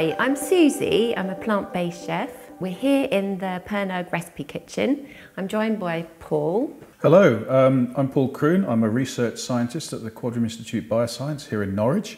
Hi, I'm Suzy. I'm a plant-based chef. We're here in the Pernug Recipe Kitchen. I'm joined by Paul. Hello, um, I'm Paul Kroon. I'm a research scientist at the Quadram Institute Bioscience here in Norwich.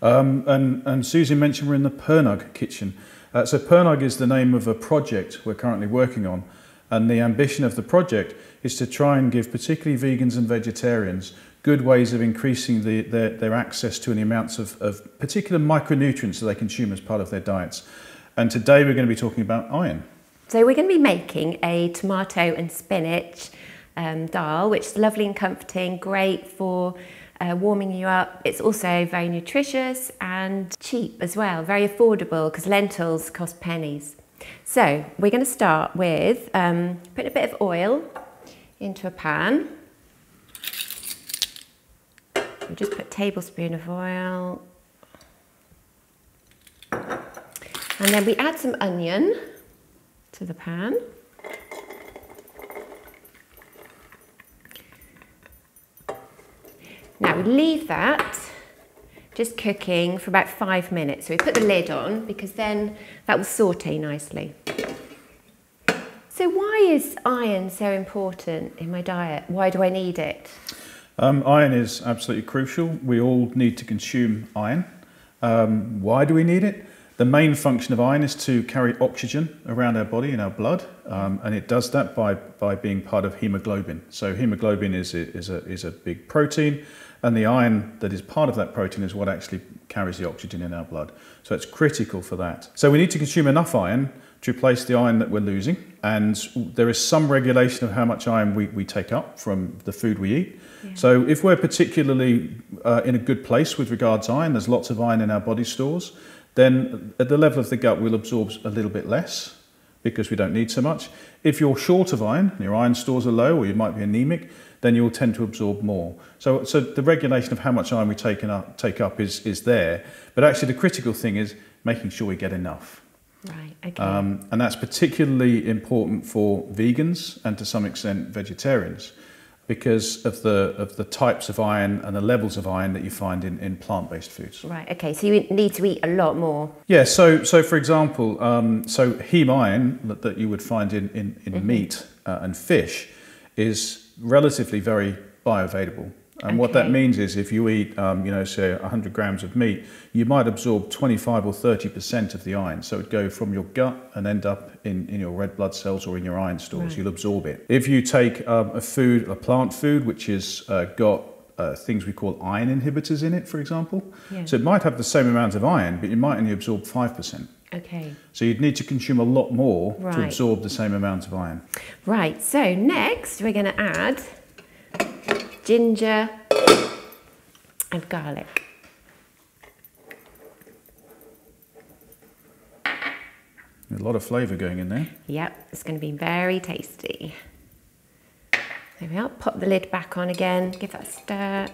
Um, and, and Suzy mentioned we're in the Pernug kitchen. Uh, so Pernug is the name of a project we're currently working on. And the ambition of the project is to try and give particularly vegans and vegetarians good ways of increasing the, their, their access to the amounts of, of particular micronutrients that they consume as part of their diets. And today we're going to be talking about iron. So we're going to be making a tomato and spinach um, dal, which is lovely and comforting, great for uh, warming you up. It's also very nutritious and cheap as well, very affordable because lentils cost pennies. So we're going to start with um, putting a bit of oil into a pan. We'll just put a tablespoon of oil. And then we add some onion to the pan. Now we leave that just cooking for about five minutes. So we put the lid on because then that will saute nicely. So why is iron so important in my diet? Why do I need it? Um, iron is absolutely crucial. We all need to consume iron. Um, why do we need it? The main function of iron is to carry oxygen around our body in our blood, um, and it does that by, by being part of hemoglobin. So hemoglobin is, is, a, is a big protein, and the iron that is part of that protein is what actually carries the oxygen in our blood. So it's critical for that. So we need to consume enough iron to replace the iron that we're losing, and there is some regulation of how much iron we, we take up from the food we eat. Yeah. So if we're particularly uh, in a good place with regards to iron, there's lots of iron in our body stores, then at the level of the gut we'll absorb a little bit less because we don't need so much. If you're short of iron, your iron stores are low or you might be anemic, then you'll tend to absorb more. So, so the regulation of how much iron we take up, take up is, is there. But actually the critical thing is making sure we get enough. Right, okay. Um, and that's particularly important for vegans and to some extent vegetarians because of the of the types of iron and the levels of iron that you find in, in plant-based foods. Right. Okay. So you need to eat a lot more. Yeah. So so for example, um, so heme iron that, that you would find in in, in mm-hmm. meat uh, and fish is relatively very bioavailable. And okay. what that means is if you eat, um, you know, say 100 grams of meat, you might absorb 25 or 30% of the iron. So it would go from your gut and end up in, in your red blood cells or in your iron stores. Right. You'll absorb it. If you take um, a food, a plant food, which has uh, got uh, things we call iron inhibitors in it, for example. Yeah. So it might have the same amount of iron, but you might only absorb 5%. Okay. So you'd need to consume a lot more right. to absorb the same amount of iron. Right, so next we're going to add ginger and garlic. A lot of flavour going in there. Yep, it's going to be very tasty. There we are. Pop the lid back on again. Give that a stir.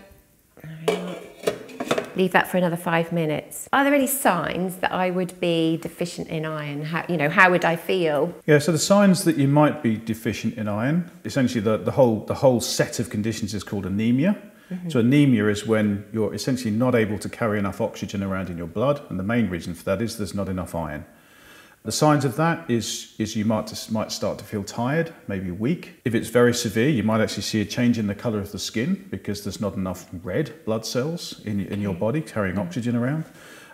Leave that for another five minutes. Are there any signs that I would be deficient in iron? How, you know, how would I feel? Yeah, so the signs that you might be deficient in iron, essentially the, the, whole, the whole set of conditions is called anemia. Mm-hmm. So anemia is when you're essentially not able to carry enough oxygen around in your blood, and the main reason for that is there's not enough iron. The signs of that is, is you might, might start to feel tired, maybe weak. If it's very severe, you might actually see a change in the colour of the skin because there's not enough red blood cells in, in your body carrying oxygen around.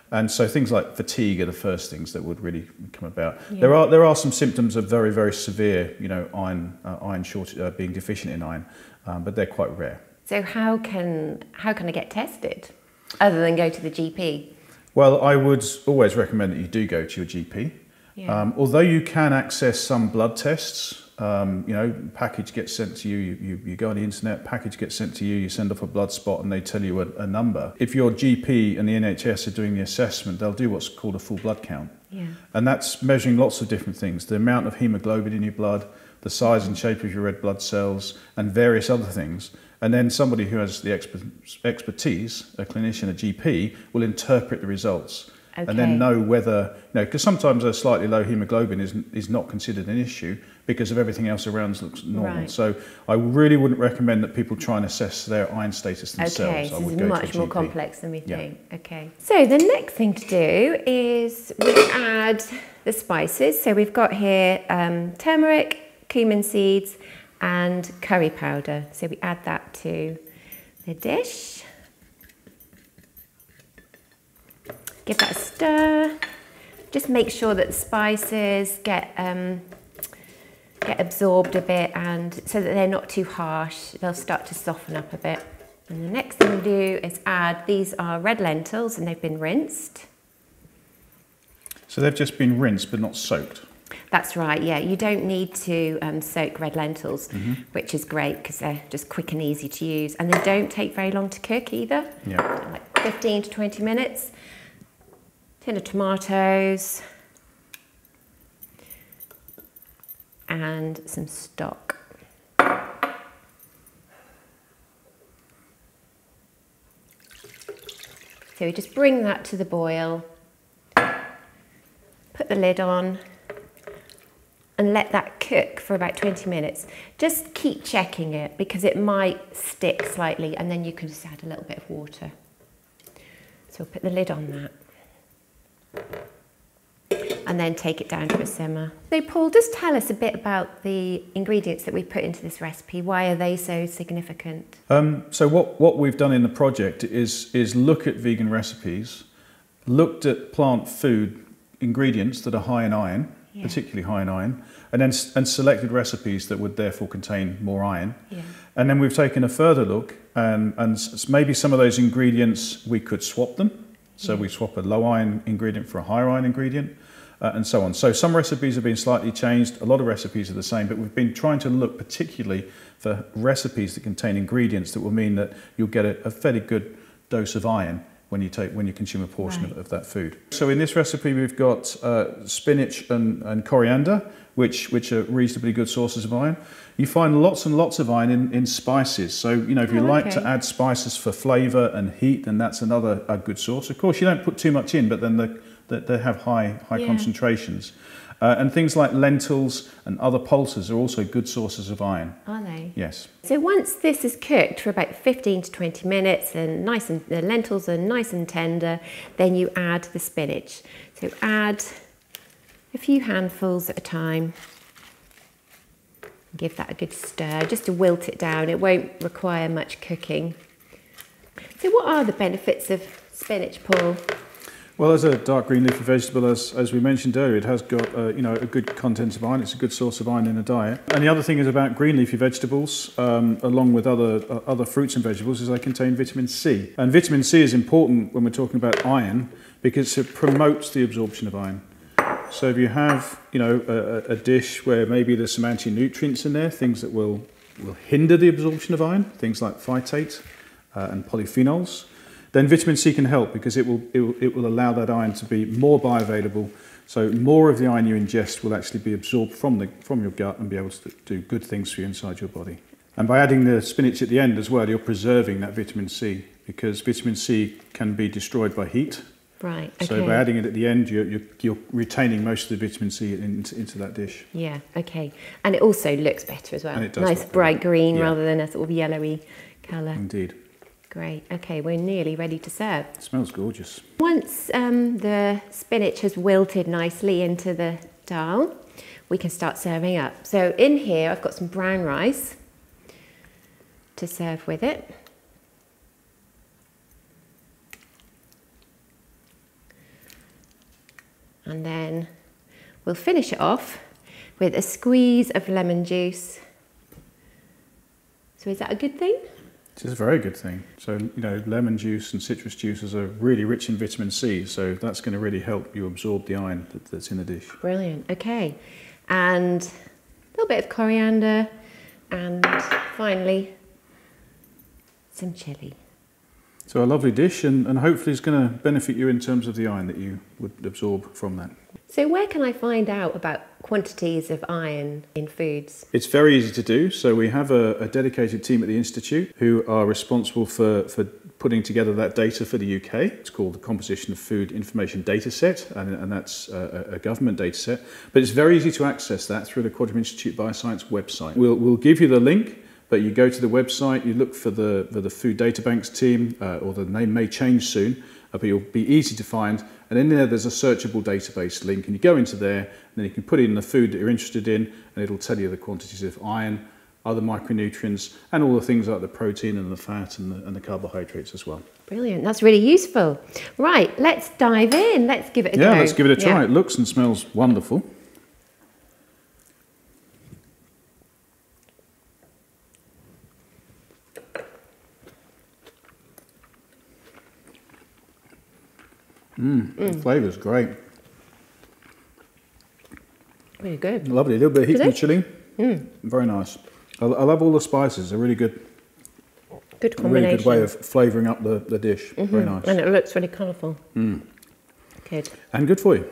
And so things like fatigue are the first things that would really come about. Yeah. There are there are some symptoms of very very severe, you know, iron uh, iron shortage, uh, being deficient in iron, um, but they're quite rare. So how can how can I get tested, other than go to the GP? Well, I would always recommend that you do go to your GP. Yeah. Um, although you can access some blood tests, um, you know, package gets sent to you, you, you, you, go on the internet, package gets sent to you, you send off a blood spot and they tell you a, a, number. If your GP and the NHS are doing the assessment, they'll do what's called a full blood count. Yeah. And that's measuring lots of different things, the amount of hemoglobin in your blood, the size and shape of your red blood cells, and various other things. And then somebody who has the expertise, a clinician, a GP, will interpret the results and then know whether you know because sometimes a slightly low hemoglobin is is not considered an issue because of everything else around looks normal. Right. So I really wouldn't recommend that people try and assess their iron status themselves. Okay, I so would this is much more complex than we Yeah. think. Okay. So the next thing to do is we add the spices. So we've got here um, turmeric, cumin seeds, and curry powder. So we add that to the dish. Give that a stir. Just make sure that the spices get um, get absorbed a bit and so that they're not too harsh. They'll start to soften up a bit. And the next thing we do is add, these are red lentils and they've been rinsed. So they've just been rinsed but not soaked. That's right, yeah. You don't need to um, soak red lentils, which is great because they're just quick and easy to use. And they don't take very long to cook either, Yeah. like 15 to 20 minutes. Tin of tomatoes and some stock. So we just bring that to the boil, put the lid on, and let that cook for about 20 minutes. Just keep checking it because it might stick slightly and then you can just add a little bit of water. So we'll put the lid on that. And then take it down to a simmer. So Paul, just tell us a bit about the ingredients that we put into this recipe. Why are they so significant? Um, so what, what we've done in the project is is look at vegan recipes, looked at plant food ingredients that are high in iron, Yeah. particularly high in iron, and then and selected recipes that would therefore contain more iron. Yeah. And then we've taken a further look, and, and maybe some of those ingredients we could swap them. So we swap a low iron ingredient for a higher iron ingredient, uh, and so on. So some recipes have been slightly changed. A lot of recipes are the same, but we've been trying to look particularly for recipes that contain ingredients that will mean that you'll get a, a fairly good dose of iron when you take when you consume a portion of, Right. of that food. So in this recipe, we've got uh, spinach and, and coriander, which which are reasonably good sources of iron. You find lots and lots of iron in, in spices. So you know if you Oh, like to add spices for flavour and heat, then that's another a good source. Of course, you don't put too much in, but then the, the, they have high high Yeah. concentrations. Uh, and things like lentils and other pulses are also good sources of iron. Are they? Yes. So once this is cooked for about 15 to 20 minutes and nice and the lentils are nice and tender, then you add the spinach. So add a few handfuls at a time. Give that a good stir just to wilt it down. It won't require much cooking. So what are the benefits of spinach, Paul? Well, as a dark green leafy vegetable, as, as we mentioned earlier, it has got uh, you know a good content of iron. It's a good source of iron in a diet. And the other thing is about green leafy vegetables, um, along with other uh, other fruits and vegetables, is they contain vitamin C. And vitamin C is important when we're talking about iron because it promotes the absorption of iron. So if you have you know a, a- dish where maybe there's some anti-nutrients in there, things that will will hinder the absorption of iron, things like phytate uh, and polyphenols, then vitamin C can help because it will, it will it will allow that iron to be more bioavailable. So more of the iron you ingest will actually be absorbed from the from your gut and be able to do good things for you inside your body. And by adding the spinach at the end as well, you're preserving that vitamin C because vitamin C can be destroyed by heat. Right, okay. So by adding it at the end, you're, you're, you're retaining most of the vitamin C into, into that dish. Yeah, okay. And it also looks better as well. And it does nice bright better. green Yeah. rather than a sort of yellowy colour. Indeed, Great. Okay, we're nearly ready to serve. it smells gorgeous. Once um, the spinach has wilted nicely into the dal, we can start serving up. So in here, I've got some brown rice to serve with it. And then we'll finish it off with a squeeze of lemon juice. So is that a good thing? It's a very good thing. So, you know, lemon juice and citrus juices are really rich in vitamin C, so that's going to really help you absorb the iron that, that's in the dish. Brilliant. Okay. And a little bit of coriander and finally some chili. So, a lovely dish, and, and hopefully it's going to benefit you in terms of the iron that you would absorb from that. So where can I find out about quantities of iron in foods? It's very easy to do. So, we have a, a dedicated team at the Institute who are responsible for, for putting together that data for the UK. It's called the Composition of Food Information Data Set, and, and that's a, a government data set. But it's very easy to access that through the Quadram Institute Bioscience website. We'll, we'll give you the link, but you go to the website, you look for the, for the Food Databanks team, uh, or the name may change soon, uh, but it'll be easy to find. And in there, there's a searchable database link, and you go into there, and then you can put in the food that you're interested in, and it'll tell you the quantities of iron, other micronutrients, and all the things like the protein and the fat and the, and the carbohydrates as well. Brilliant. That's really useful. Right, let's dive in. Let's give it a yeah, go. let's give it a try. Yeah. It looks and smells wonderful. Mmm, the flavour's great. Very good. Lovely. A little bit of heat Is from the chili. Mm. Very nice. I, I love all the spices. They're really good. Good A really good way of flavouring up the, the dish. Very mm-hmm. nice. And it looks really colourful. Mm. Good. And good for you.